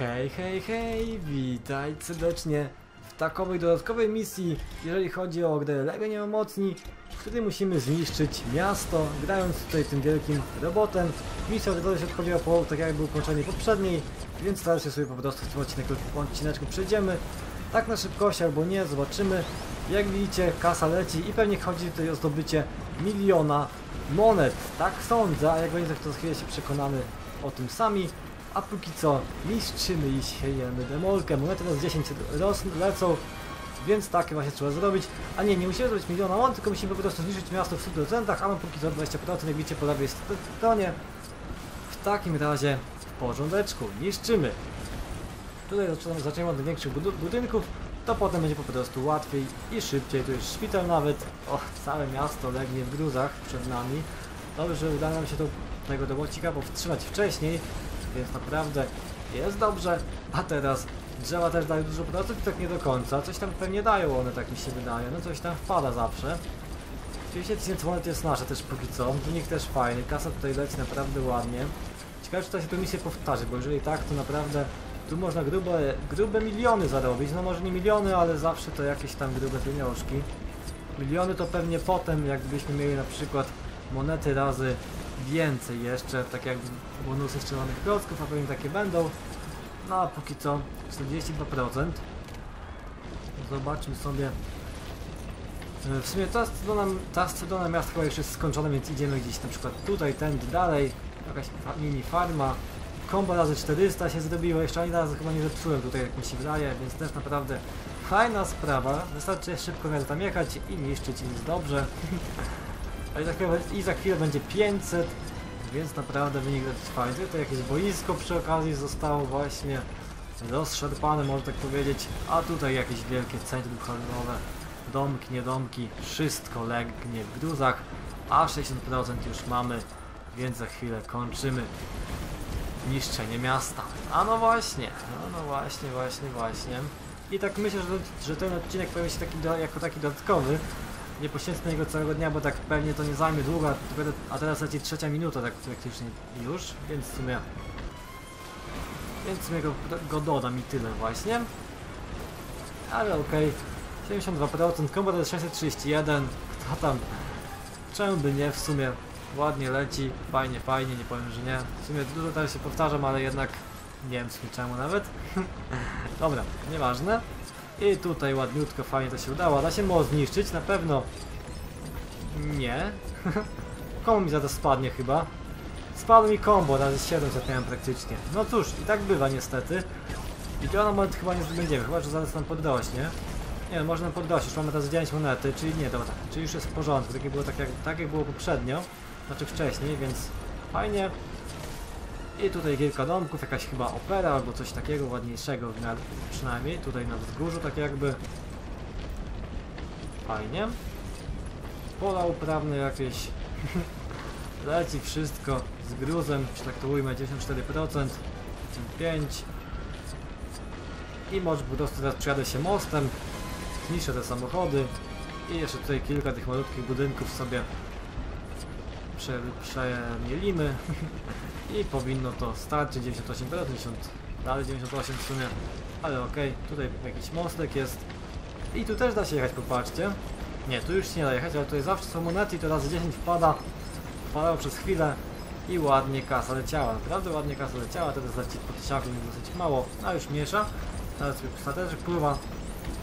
Hej, hej, hej, witaj serdecznie w takowej dodatkowej misji, jeżeli chodzi o grę Lego Niemocni, w której musimy zniszczyć miasto, grając tutaj tym wielkim robotem. Misja odbyła się odchodziła po tak jakby ukończenie poprzedniej, więc teraz się sobie po prostu w tym odcinku, odcineczku przejdziemy. Tak na szybkość albo nie, zobaczymy. Jak widzicie, kasa leci i pewnie chodzi tutaj o zdobycie miliona monet. Tak sądzę, a jak będzie, to za chwilę się przekonamy o tym sami. A póki co niszczymy i siejemy demolkę. Monety raz 10 roz lecą, więc takie właśnie trzeba zrobić. A nie, nie musimy zrobić miliona monet, tylko musimy po prostu zniszczyć miasto w 100%, a mam póki co 20%, jak widzicie po lewej stronie. W takim razie w porządeczku, niszczymy. Tutaj zaczynamy, zaczniemy od większych budynków, to potem będzie po prostu łatwiej i szybciej. Tu jest szpital nawet. O, całe miasto legnie w gruzach przed nami. Dobrze, że udało nam się to, tego robocika powstrzymać wcześniej, więc naprawdę jest dobrze. A teraz drzewa też dają dużo procent, tak nie do końca. Coś tam pewnie dają one, tak mi się wydaje. No coś tam wpada zawsze. 30 tysięcy monet jest nasze też póki co. Wynik też fajny. Kasa tutaj leci naprawdę ładnie. Ciekawe, czy to się tu misję powtarzy, bo jeżeli tak, to naprawdę tu można grube, grube miliony zarobić. No może nie miliony, ale zawsze to jakieś tam grube pieniążki. Miliony to pewnie potem, jakbyśmy mieli na przykład monety razy więcej jeszcze, tak jak bonusy strzelonych klocków, a pewnie takie będą. No a póki co 42%. Zobaczmy sobie. E, W sumie ta strona, ta strona miasta chyba już jest skończona, więc idziemy gdzieś na przykład tutaj, tędy dalej. Jakaś mini farma. Kombo razy 400 się zrobiło, jeszcze ani razu chyba nie zepsułem tutaj, jak mi się wydaje, więc też naprawdę fajna sprawa. Wystarczy szybko miał tam jechać i niszczyć i dobrze. I za, chwilę, I za chwilę będzie 500, więc naprawdę wynik fajny. Tutaj jakieś boisko przy okazji zostało właśnie rozszarpane, można tak powiedzieć. A tutaj jakieś wielkie centrum handlowe, domki, niedomki, wszystko legnie w gruzach. A 60% już mamy, więc za chwilę kończymy niszczenie miasta. A no właśnie, no, no właśnie, właśnie, właśnie. I tak myślę, że, że ten odcinek pojawi się taki do, jako taki dodatkowy. Nie poświęcę niego całego dnia, bo tak pewnie to nie zajmie długo, a teraz leci trzecia minuta tak praktycznie już, więc w sumie... Więc w sumie go, go dodam i tyle właśnie. Ale okej. 72%, kombo to jest 631, kto tam... Czemu by nie, w sumie ładnie leci, fajnie, fajnie, nie powiem, że nie. W sumie dużo teraz się powtarzam, ale jednak nie wiem czemu nawet. Dobra, nieważne. I tutaj ładniutko, fajnie to się udało. Da się most zniszczyć? Na pewno nie. Komu mi za to spadnie chyba? Spadło mi combo, razy 700 miałem praktycznie. No cóż, i tak bywa niestety. I piona monet chyba nie zdobędziemy, chyba że zaraz nam podrośnie. Nie, no, można podrośnie, już mamy teraz 9 monety, czyli nie, dobra, czyli już jest w porządku, tak jak było, tak jak, tak jak było poprzednio, znaczy wcześniej, więc fajnie. I tutaj kilka domków, jakaś chyba opera albo coś takiego ładniejszego miarę, przynajmniej, tutaj na wzgórzu tak jakby. Fajnie. Pola uprawne jakieś. Leci wszystko z gruzem, czy tak to ujmę, 94%, 5 i może po prostu teraz przejadę się mostem, zniszczę te samochody i jeszcze tutaj kilka tych malutkich budynków sobie prze, przemielimy i powinno to starczyć 98%, 90, dalej 98 w sumie, ale okej, tutaj jakiś mostek jest. I tu też da się jechać, popatrzcie. Nie, tu już się nie da jechać, ale tutaj zawsze są monety i to razy 10 wpada, wpadało przez chwilę i ładnie kasa leciała, naprawdę ładnie kasa leciała, teraz leci po tysiaku, dosyć mało, a już miesza, teraz sobie stateczek pływa,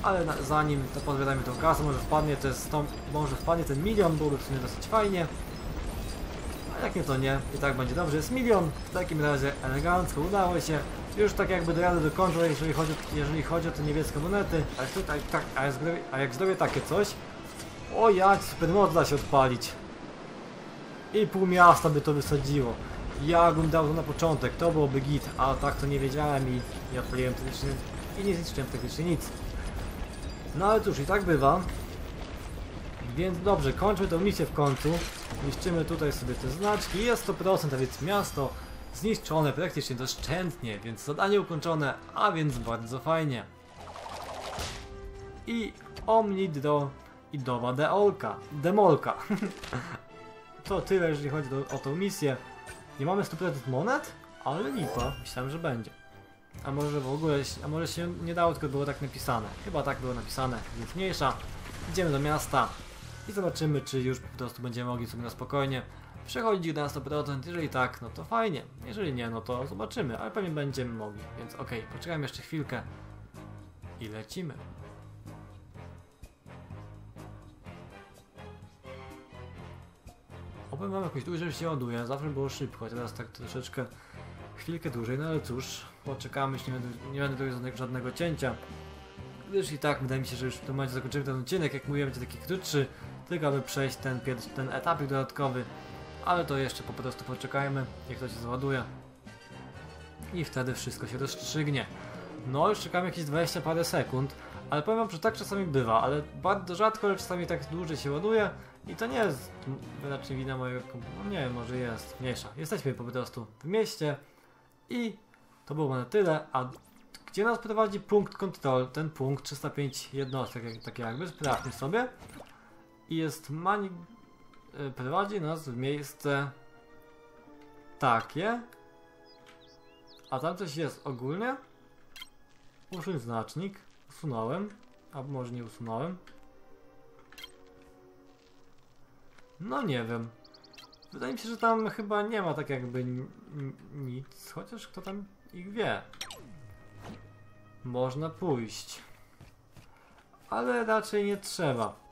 ale na, zanim to pozbierajmy tą kasę, może wpadnie to jest 100, może wpadnie ten milion, byłoby w sumie dosyć fajnie. A jak nie to nie, i tak będzie dobrze, jest milion, w takim razie elegancko udało się. Już tak jakby do rady dokończę, jeżeli chodzi, jeżeli chodzi o te niebieskie monety, ale tutaj tak, a jak zrobię, a jak zrobię takie coś, o jak supermoc da się odpalić. I pół miasta by to wysadziło. Ja bym dał to na początek, to byłoby git, a tak to nie wiedziałem i nie odpaliłem technicznie i nie zniszczyłem technicznie nic. No ale cóż, i tak bywa. Więc dobrze, kończmy tę misję w końcu. Niszczymy tutaj sobie te znaczki. Jest 100%, a więc miasto zniszczone praktycznie doszczętnie, więc zadanie ukończone, a więc bardzo fajnie. I Omnidro i Dowa Deolka. Demolka. to tyle, jeżeli chodzi do, o tą misję. Nie mamy 100% monet, ale lipa. Myślałem, że będzie. A może w ogóle, a może się nie dało, tylko było tak napisane. Chyba tak było napisane, więc mniejsza. Idziemy do miasta i zobaczymy, czy już po prostu będziemy mogli sobie na spokojnie przechodzić na 100%. Jeżeli tak, no to fajnie. Jeżeli nie, no to zobaczymy, ale pewnie będziemy mogli. Więc okej, okay, poczekajmy jeszcze chwilkę i lecimy. Oby mam jakoś dłużej się ładuje, zawsze było szybko, teraz tak troszeczkę chwilkę dłużej, no ale cóż, poczekamy, nie będę, nie będę tutaj żadnego, żadnego cięcia. Gdyż i tak wydaje mi się, że już w tym momencie zakończymy ten odcinek, jak mówiłem, będzie taki krótszy, tylko aby przejść ten, ten etapik dodatkowy, ale to jeszcze po prostu poczekajmy, jak to się załaduje i wtedy wszystko się rozstrzygnie. No, już czekamy jakieś 20 parę sekund, ale powiem wam, że tak czasami bywa, ale bardzo rzadko, ale czasami tak dłużej się ładuje i to nie jest raczej wina mojego no nie wiem, może jest, mniejsza. Jesteśmy po prostu w mieście i to było na tyle, a gdzie nas prowadzi punkt kontrol, ten punkt 305 jednostek, takie jakby, sprawdźmy sobie i jest mani... Y, prowadzi nas w miejsce takie, a tam coś jest ogólnie, usuń znacznik, usunąłem, a może nie usunąłem, No nie wiem. Wydaje mi się, że tam chyba nie ma tak jakby nic, chociaż kto tam ich wie. Można pójść. Ale raczej nie trzeba.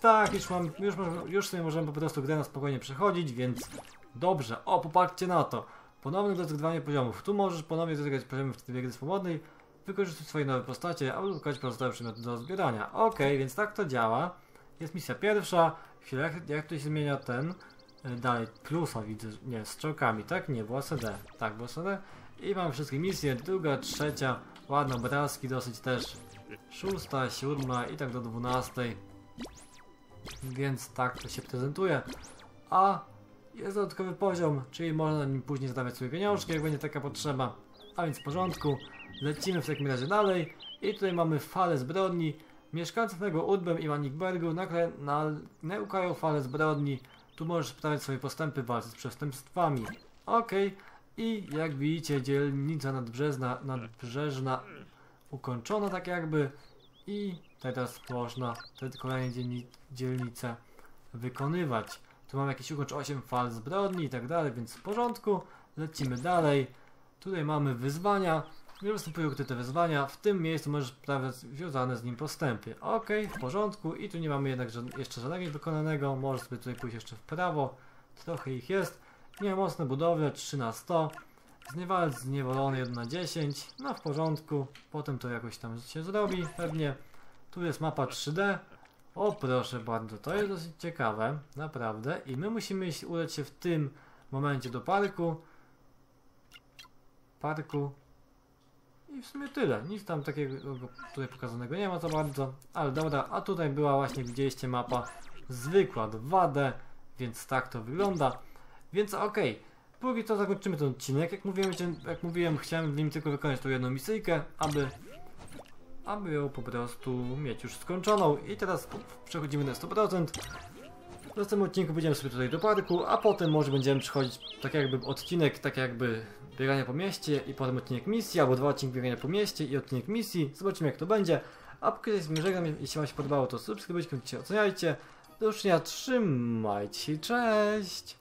Tak, już mam, już, już sobie możemy po prostu grę na spokojnie przechodzić, więc dobrze. O, popatrzcie na to. Ponowne rozgrywanie poziomów. Tu możesz ponownie rozgrywać poziomy w trybie gry swobodnej, wykorzystać swoje nowe postacie, aby uzyskać pozostałe przedmioty do zbierania. Ok, więc tak to działa. Jest misja pierwsza. Chwilę, jak, jak to się zmienia ten? E, dalej, plusa widzę, nie, z czołkami, tak? Nie, było CD. Tak, było CD. I mam wszystkie misje, druga, trzecia, ładne obrazki dosyć też. Szósta, siódma i tak do dwunastej. Więc tak to się prezentuje. A jest dodatkowy poziom, czyli można na nim później zadawać sobie pieniążki, jak będzie taka potrzeba. A więc w porządku. Lecimy w takim razie dalej. I tutaj mamy falę zbrodni. Mieszkańcy tego Udbem i Manikbergu nagle naukają falę zbrodni. Tu możesz sprawiać swoje postępy w walce z przestępstwami. Okej. Okay. I jak widzicie dzielnica nadbrzeżna, nadbrzeżna ukończona tak jakby. I teraz można te kolejne dzielnice wykonywać. Tu mam jakieś ukończ 8 fal zbrodni i tak dalej, więc w porządku. Lecimy dalej. Tutaj mamy wyzwania. Gdy występują te wyzwania, w tym miejscu możesz sprawiać związane z nim postępy. Ok, w porządku i tu nie mamy jednak jeszcze żadnego wykonanego, możesz sobie tutaj pójść jeszcze w prawo, trochę ich jest. Nie mocne budowle, 3 na 100. Zniewalec zniewolony 1 na 10, no w porządku, potem to jakoś tam się zrobi pewnie. Tu jest mapa 3D. O proszę bardzo, to jest dosyć ciekawe, naprawdę. I my musimy udać się w tym momencie do parku. Parku i w sumie tyle. Nic tam takiego tutaj pokazanego nie ma za bardzo. Ale dobra, a tutaj była właśnie, widzieliście mapa zwykła 2D, więc tak to wygląda. Więc okej. Okay. Póki to zakończymy ten odcinek. Jak mówiłem, jak mówiłem, chciałem w nim tylko wykonać tą jedną misyjkę, aby aby ją po prostu mieć już skończoną. I teraz przechodzimy na 100%. W następnym odcinku będziemy sobie tutaj do parku, a potem może będziemy przechodzić tak jakby odcinek, tak jakby biegania po mieście i potem odcinek misji, albo dwa odcinki biegania po mieście i odcinek misji. Zobaczymy jak to będzie. A póki jest mi żegnam, jeśli Wam się podobało to subskrybujcie, oceniajcie. Do usłyszenia, trzymajcie się, cześć!